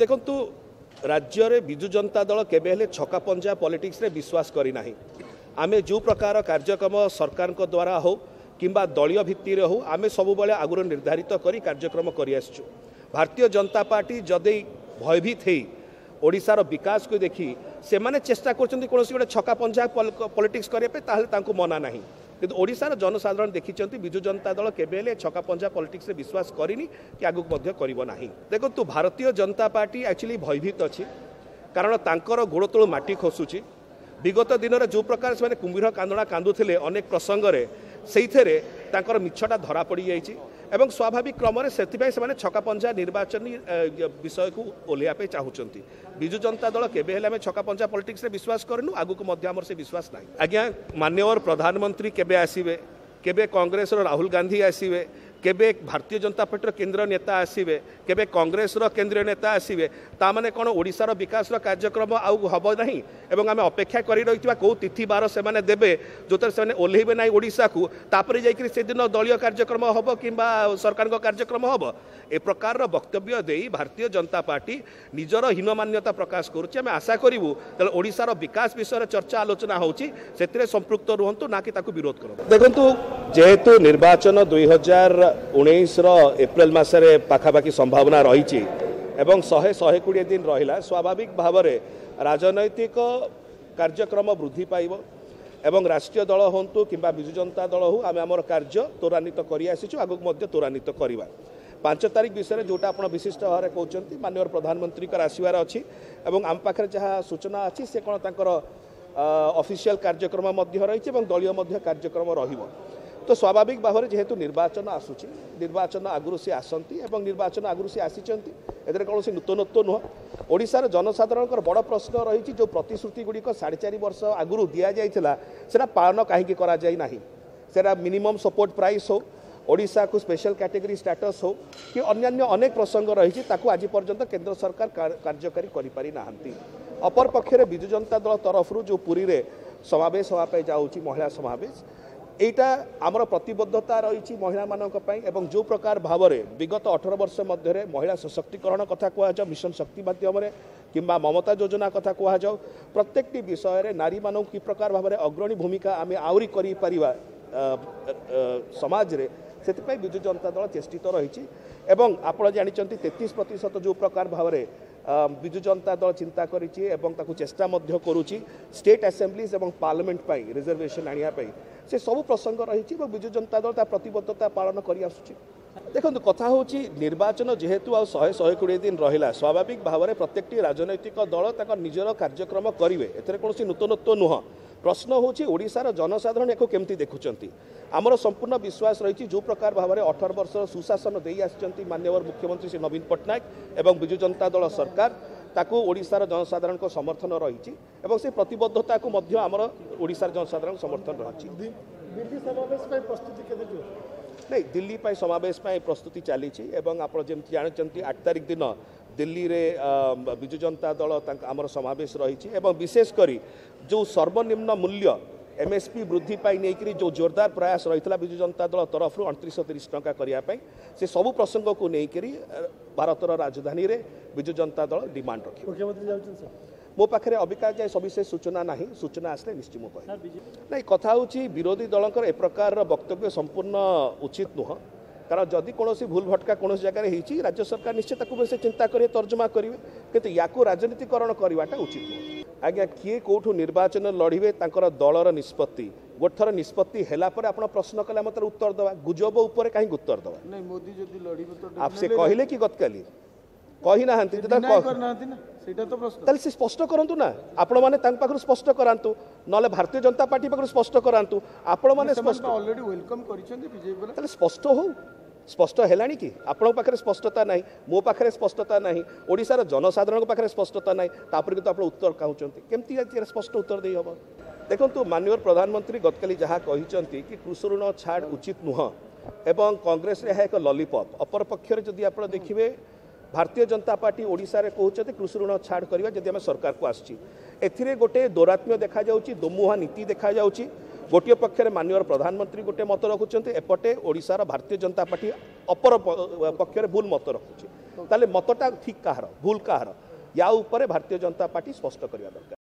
ଦେଖନ୍ତୁ ରାଜ୍ୟରେ ବିଜୁ ଜନତା ଦଳ କେବେ ହେଲେ ଛକା ପଞ୍ଜା ପଲିଟିକ୍ସରେ ବିଶ୍ୱାସ କରିନାହିଁ ଆମେ ଯେଉଁ ପ୍ରକାର କାର୍ଯ୍ୟକ୍ରମ ସରକାରଙ୍କ ଦ୍ୱାରା ହେଉ କିମ୍ବା ଦଳୀୟ ଭିତ୍ତିରେ ହେଉ ଆମେ ସବୁବେଳେ ଆଗରୁ ନିର୍ଦ୍ଧାରିତ କରି କାର୍ଯ୍ୟକ୍ରମ କରିଆସିଛୁ ଭାରତୀୟ ଜନତା ପାର୍ଟି ଯଦି ଭୟଭୀତ ହେଇ ଓଡ଼ିଶାର ବିକାଶକୁ ଦେଖି ସେମାନେ ଚେଷ୍ଟା କରୁଛନ୍ତି କୌଣସି ଗୋଟେ ଛକା ପଞ୍ଜା ପଲିଟିକ୍ସ କରିବା ପାଇଁ ତାହେଲେ ତାଙ୍କୁ ମନା ନାହିଁ କିନ୍ତୁ ଓଡ଼ିଶାର ଜନସାଧାରଣ ଦେଖିଛନ୍ତି ବିଜୁ ଜନତା ଦଳ କେବେ ହେଲେ ଛକା ପଞ୍ଜା ପଲିଟିକ୍ସରେ ବିଶ୍ୱାସ କରିନି କି ଆଗକୁ ମଧ୍ୟ କରିବ ନାହିଁ ଦେଖନ୍ତୁ ଭାରତୀୟ ଜନତା ପାର୍ଟି ଆକ୍ଚୁଆଲି ଭୟଭୀତ ଅଛି କାରଣ ତାଙ୍କର ଗୋଡ଼ତଳୁ ମାଟି ଖସୁଛି ବିଗତ ଦିନରେ ଯେଉଁ ପ୍ରକାର ସେମାନେ କୁମ୍ଭୀର କାନ୍ଦଣା କାନ୍ଦୁଥିଲେ ଅନେକ ପ୍ରସଙ୍ଗରେ ସେଇଥିରେ ତାଙ୍କର ମିଛଟା ଧରା ପଡ଼ିଯାଇଛି এবং স্বাভাবিক ক্রমে সেপাই সে ছকাপঞ্জা নির্বাচনী বিষয়ক ওহ্লাইয়া চাহুমান বিজু জনতা দল কেবে হলে আমি ছকাপঞ্জা পলিটিক্সে বিশ্বাস করনু আগুক আমার সে বিশ্বাস না আজ্ঞা মাননীয় প্রধানমন্ত্রী কেবে আসবে কেবে কংগ্রেসর রাহুল গান্ধী আসবে কেবে ভারতীয় জনতা পার্টির কেন্দ্র নেতা আসবে কেবে কংগ্রেসর কেন্দ্রীয় নেতা আসবে তা মানে কোণ ওড়শার বিকাশর কার্যক্রম আউ হব না এবং আমি অপেক্ষা করে রয়েছে কেউ তিথি বার সে দেবে যেতে সে ওহ্লাইবে না কু তাপরে যাই সেদিন দলীয় কার্যক্রম হব কিংবা সরকার কার্যক্রম হব এ প্রকার বক্তব্য দিয়ে ভারতীয় জনতা পার্টি নিজের হীনমান্যতা প্রকাশ করছে আমি আশা করবু তাহলে ওড়শার বিকাশ বিষয়ে চর্চা আলোচনা হচ্ছে সেতরে সম্পৃক্ত রুহতু না কি তাকে বিরোধ করব দেখুন যেহেতু নির্বাচন দুই হଜାର ଉଣେଇଶର ଏପ୍ରିଲ ମାସରେ ପାଖାପାଖି ସମ୍ଭାବନା ରହିଛି ଏବଂ ଶହେ ଶହେ କୋଡ଼ିଏ ଦିନ ରହିଲା ସ୍ୱାଭାବିକ ଭାବରେ ରାଜନୈତିକ କାର୍ଯ୍ୟକ୍ରମ ବୃଦ୍ଧି ପାଇବ ଏବଂ ରାଷ୍ଟ୍ରୀୟ ଦଳ ହୁଅନ୍ତୁ କିମ୍ବା ବିଜୁ ଜନତା ଦଳ ହେଉ ଆମେ ଆମର କାର୍ଯ୍ୟ ତ୍ୱରାନ୍ୱିତ କରିଆସିଛୁ ଆଗକୁ ମଧ୍ୟ ତ୍ୱରାନ୍ୱିତ କରିବା ପାଞ୍ଚ ତାରିଖ ବିଷୟରେ ଯେଉଁଟା ଆପଣ ବିଶିଷ୍ଟ ଭାବରେ କହୁଛନ୍ତି ମାନ୍ୟବର ପ୍ରଧାନମନ୍ତ୍ରୀଙ୍କର ଆସିବାର ଅଛି ଏବଂ ଆମ ପାଖରେ ଯାହା ସୂଚନା ଅଛି ସେ କ'ଣ ତାଙ୍କର ଅଫିସିଆଲ କାର୍ଯ୍ୟକ୍ରମ ମଧ୍ୟ ରହିଛି ଏବଂ ଦଳୀୟ ମଧ୍ୟ କାର୍ଯ୍ୟକ୍ରମ ରହିବ তো ସ୍ୱାଭାବିକ ଭାବରେ ଯେହେତୁ ନିର୍ବାଚନ ଆସୁଛି ନିର୍ବାଚନ ଆଗରୁ ସିଏ ଆସନ୍ତି ଏବଂ ନିର୍ବାଚନ ଆଗରୁ ସିଏ ଆସିଛନ୍ତି ଏଥିରେ କୌଣସି ନୂତନତ୍ୱ ନୁହଁ ଓଡ଼ିଶାର ଜନସାଧାରଣଙ୍କର ବଡ଼ ପ୍ରଶ୍ନ ରହିଛି ଯେଉଁ ପ୍ରତିଶ୍ରୁତି ଗୁଡ଼ିକ ସାଢ଼େ ଚାରି ବର୍ଷ ଆଗରୁ ଦିଆଯାଇଥିଲା ସେଟା ପାଳନ କାହିଁକି କରାଯାଇ ନାହିଁ ସେଟା ମିନିମମ୍ ସପୋର୍ଟ ପ୍ରାଇସ୍ ହେଉ ଓଡ଼ିଶାକୁ ସ୍ପେଶାଲ କ୍ୟାଟେଗୋରୀ ଷ୍ଟାଟସ୍ ହେଉ କି ଅନ୍ୟାନ୍ୟ ଅନେକ ପ୍ରସଙ୍ଗ ରହିଛି ତାକୁ ଆଜି ପର୍ଯ୍ୟନ୍ତ କେନ୍ଦ୍ର ସରକାର କାର୍ଯ୍ୟକାରୀ କରିପାରିନାହାନ୍ତି ଅପରପକ୍ଷରେ ବିଜୁ ଜନତା ଦଳ ତରଫରୁ ଯେଉଁ ପୁରୀରେ ସମାବେଶ ହେବା ପାଇଁ ଯାଉଛି ମହିଳା ସମାବେଶ এইটা আমার প্রতিবদ্ধতা রয়েছে মহিলা মানুষ এবং যে প্রকার ভাবে বিগত অঠর বর্ষ মধ্যে মহিলা সশক্তিকরণ কথা কুহযাও মিশন শক্তি মাধ্যমে কিংবা মমতা যোজনা কথা যাও প্রত্যেকটি বিষয়ে নারী মানুষ কি প্রকার ভাবে অগ্রণী ভূমিকা আমি আউরি করি পারিবা সমাজে ସେଥିପାଇଁ ବିଜୁ ଜନତା ଦଳ ଚେଷ୍ଟିତ ରହିଛି ଏବଂ ଆପଣ ଜାଣିଛନ୍ତି ତେତିଶ ପ୍ରତିଶତ ଯେଉଁ ପ୍ରକାର ଭାବରେ ବିଜୁ ଜନତା ଦଳ ଚିନ୍ତା କରିଛି ଏବଂ ତାକୁ ଚେଷ୍ଟା ମଧ୍ୟ କରୁଛି ଷ୍ଟେଟ୍ এবং ଏବଂ ପାର୍ଲାମେଣ୍ଟ ପାଇଁ ରିଜର୍ଭେସନ୍ ଆଣିବା ପାଇଁ ସେ ସବୁ ପ୍ରସଙ୍ଗ ରହିଛି ଏବଂ ବିଜୁ ଜନତା ଦଳ ତା ପ୍ରତିବଦ୍ଧତା ପାଳନ କରିଆସୁଛି ଦେଖନ୍ତୁ କଥା ହେଉଛି ନିର୍ବାଚନ ଯେହେତୁ ଆଉ ଶହେ ଶହେ କୋଡ଼ିଏ ଦିନ ରହିଲା ସ୍ୱାଭାବିକ ଭାବରେ ପ୍ରତ୍ୟେକଟି ରାଜନୈତିକ ଦଳ ତାଙ୍କ ନିଜର କାର୍ଯ୍ୟକ୍ରମ କରିବେ ଏଥିରେ କୌଣସି ନୂତନତ୍ୱ ନୁହଁ ପ୍ରଶ୍ନ ହେଉଛି ଓଡ଼ିଶାର ଜନସାଧାରଣ ଏହାକୁ କେମିତି ଦେଖୁଛନ୍ତି ଆମର ସମ୍ପୂର୍ଣ୍ଣ ବିଶ୍ୱାସ ରହିଛି ଯେଉଁ ପ୍ରକାର ଭାବରେ ଅଠର ବର୍ଷର ସୁଶାସନ ଦେଇ ଆସିଛନ୍ତି ମାନ୍ୟବର ମୁଖ୍ୟମନ୍ତ୍ରୀ শ্রী নবীন পট্টনাক এবং বিজু জনতা দল সরকার ତାକୁ ଓଡ଼ିଶାର ଜନସାଧାରଣଙ୍କ ସମର୍ଥନ ରହିଛି ଏବଂ ସେ ପ୍ରତିବଦ୍ଧତାକୁ ମଧ୍ୟ ଆମର ଓଡ଼ିଶାର ଜନସାଧାରଣଙ୍କ ସମର୍ଥନ ରହିଛି ନାଇଁ ଦିଲ୍ଲୀ ପାଇଁ ସମାବେଶ ପାଇଁ ପ୍ରସ୍ତୁତି ଚାଲିଛି ଏବଂ ଆପଣ ଯେମିତି ଜାଣିଛନ୍ତି ଆଠ ତାରିଖ ଦିନ ଦିଲ୍ଲୀରେ ବିଜୁ ଜନତା ଦଳ ତାଙ୍କ ଆମର ସମାବେଶ ରହିଛି ଏବଂ ବିଶେଷ କରି ଯେଉଁ ସର୍ବନିମ୍ନ ମୂଲ୍ୟ এমএসপি বৃদ্ধি পাই নেই যে জোরদার প্রয়াস রয়েছে বিজু জনতা দল তরফ অনত্রিশ তিরিশ টঙ্কা করা সে সব প্রসঙ্গক নেই ভারতের রাজধানী বিজু জনতা দল ডিমান্ড রক্ষে মো পাখে অবিকা যায় সবিশেষ সূচনা না সূচনা আসলে নিশ্চিত মুখ না কথা হচ্ছে বিরোধী দলঙ্কর এ প্রকার বক্তব্য সম্পূর্ণ উচিত নুহ কারণ যদি কোণী ভুল ভটকা কোণী জায়গায় হয়েছি রাজ্য সরকার নিশ্চয় তাকে সে চিন্তা করে তর্জমা করবে কিন্তু ইয়াকু রাজনীতিকরণ করাটা উচিত নয় আজ্ঞা কিয়ে কোঠু নির্বাচন লড়বে তাঁর দলর নিষ্পতি গোটে থর নিষ্পতি হেলা পরে আপনার প্রশ্ন কলে মতো উত্তর দেওয়া গুজব উপরে কাহি উত্তর দেওয়া মোদি যদি লড়বে আপ সে কহিলে কি গতকালি কহি না তাহলে সে স্পষ্ট করতু না আপন মানে তাঁর পাখু স্পষ্ট করাতু নলে ভারতীয় জনতা পার্টি পাখু স্পষ্ট করাতু আপন মানে স্পষ্ট অলরেডি ওয়েলকম করছেন তাহলে স্পষ্ট হোক স্পষ্ট হেলানি কি আপনার পাখে স্পষ্টতা নাই মো পাখে স্পষ্টতা নাই ওড়শার জনসাধারণ পাখে স্পষ্টতা নাই তাপরে কিন্তু আপনার উত্তর কাহুচার কমিটি স্পষ্ট উত্তর দিয়ে হব দেখুন মাননীয় প্রধানমন্ত্রী গতকাল যা কি কৃষি ঋণ ছাড় উচিত নুহ এবং কংগ্রেসের এক ললিপপ অপরপক্ষের যদি আপনার দেখবে ভারতীয় জনতা পার্টি ওড়শার ପାର୍ଟି কৃষি ঋণ ছাড় করা যদি আমি ଯଦି আসছি ସରକାରକୁ গোটে দৌরাত্ম্য দেখা যাচ্ছে দোমুহা নীতি দেখা যাচ্ছে ଗୋଟିଏ ପକ୍ଷରେ ମାନ୍ୟର ପ୍ରଧାନମନ୍ତ୍ରୀ ଗୋଟିଏ ମତ ରଖୁଛନ୍ତି ଏପଟେ ଓଡ଼ିଶାର ଭାରତୀୟ ଜନତା ପାର୍ଟି ଅପର ପକ୍ଷରେ ଭୁଲ ମତ ରଖୁଛି ତାହେଲେ ମତଟା ଠିକ୍ କାହାର ଭୁଲ କାହାର ୟା ଉପରେ ଭାରତୀୟ ଜନତା ପାର୍ଟି ସ୍ପଷ୍ଟ କରିବା ଦରକାର